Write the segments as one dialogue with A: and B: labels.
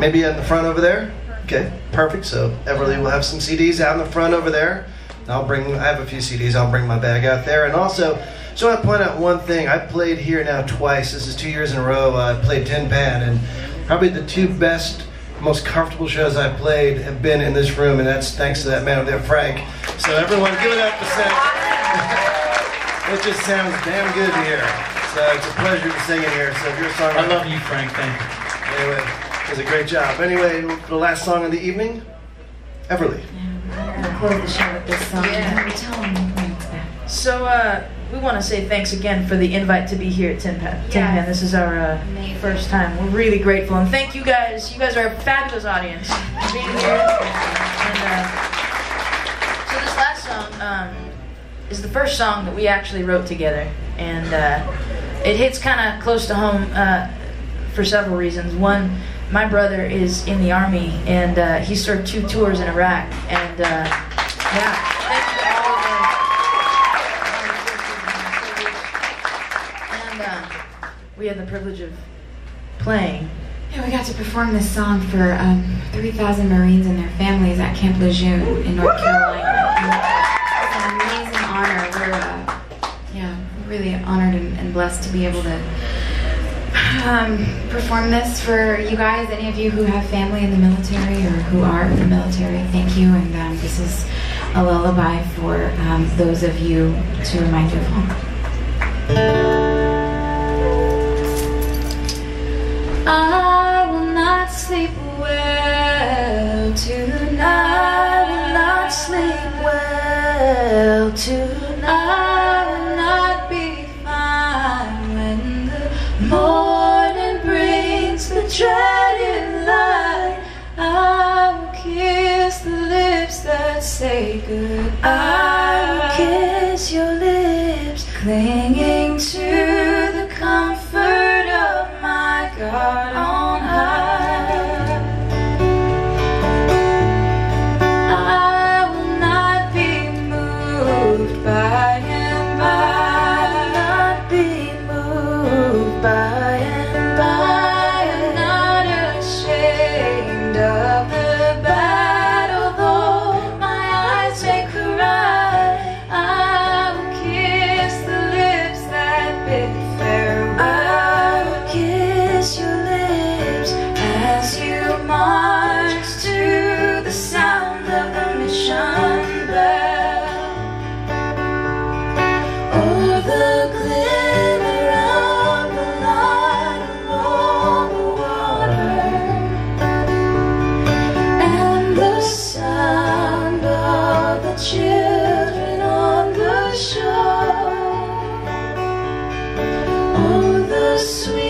A: Maybe in the front over there? Okay, perfect. So Everly will have some CDs out in the front over there. I'll bring, I have a few CDs, I'll bring my bag out there. And also, just want to point out one thing. I played here now twice. This is two years in a row. I played Tin Pan, and probably the two best, most comfortable shows I've played have been in this room, and that's thanks to that man over there, Frank. So everyone, give it up for Frank. it just sounds damn good here. So it's a pleasure to sing in here. So if you're a songwriter,
B: I love you, Frank. Thank you.
A: Anyway, was a great job. Anyway, the last song of the evening, Everly.
C: Yeah, we're gonna close the show with this song.
D: Yeah.
C: Tell them when it's.
D: So, uh, we want to say thanks again for the invite to be here at Tin Pan. Tin
C: Yeah.
D: Pan. This is our uh, first time. We're really grateful, and thank you guys. You guys are a fabulous audience for being here. And uh, so this last song um, is the first song that we actually wrote together, and uh, it hits kind of close to home uh, for several reasons. One, my brother is in the army, and uh, he served two tours in Iraq, and uh, yeah, thank you to all of the and uh, we had the privilege of playing.
C: Yeah, we got to perform this song for um, 3,000 Marines and their families at Camp Lejeune in North Carolina. It's an amazing honor. We're, uh, yeah, really honored and, and blessed to be able to um, perform this for you guys. Any of you who have family in the military or who are in the military, thank you. And um, this is a lullaby for um, those of you to remind you of home. I will not sleep well tonight. I Will not sleep well tonight. Say goodbye. I will kiss your lips, sweet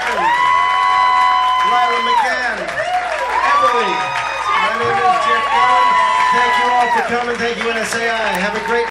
A: Jaron, Lila McGann, Emily. My name is Jeff Brown. Thank you all for coming. Thank you, NSAI. Have a great